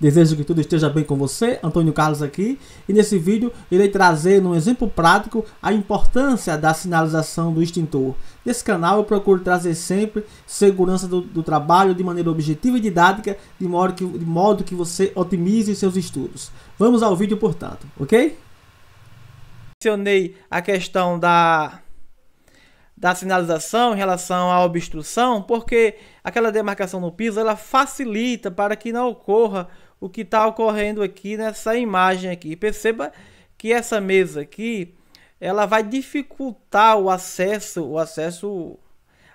Desejo que tudo esteja bem com você, Antônio Carlos aqui, e nesse vídeo irei trazer num exemplo prático a importância da sinalização do extintor. Nesse canal eu procuro trazer sempre segurança do, do trabalho de maneira objetiva e didática, de modo, que, de modo que você otimize seus estudos. Vamos ao vídeo, portanto, ok? Mencionei a questão da da sinalização em relação à obstrução, porque aquela demarcação no piso ela facilita para que não ocorra o que está ocorrendo aqui nessa imagem aqui. Perceba que essa mesa aqui ela vai dificultar o acesso, o acesso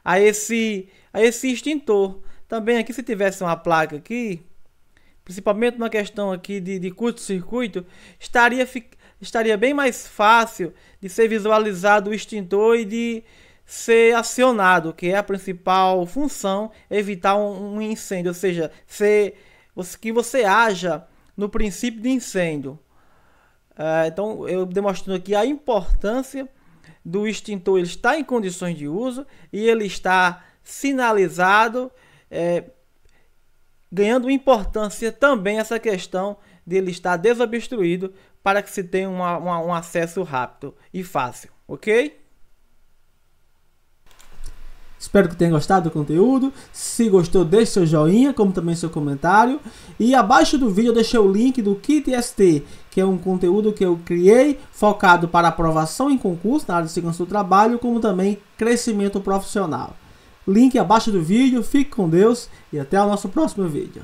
a esse a esse extintor. Também aqui se tivesse uma placa aqui, principalmente na questão aqui de, de curto-circuito, estaria estaria bem mais fácil de ser visualizado o extintor e de ser acionado, que é a principal função, evitar um, um incêndio, ou seja, ser, que você haja no princípio de incêndio. Uh, então, eu demonstrando aqui a importância do extintor, ele está em condições de uso e ele está sinalizado, é, ganhando importância também essa questão de ele estar desobstruído para que se tenha uma, uma, um acesso rápido e fácil, ok? Espero que tenha gostado do conteúdo. Se gostou, deixe seu joinha, como também seu comentário. E abaixo do vídeo eu deixei o link do Kit ST, que é um conteúdo que eu criei focado para aprovação em concurso na área de segurança do trabalho, como também crescimento profissional. Link abaixo do vídeo. Fique com Deus e até o nosso próximo vídeo.